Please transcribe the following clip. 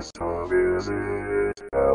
place to visit.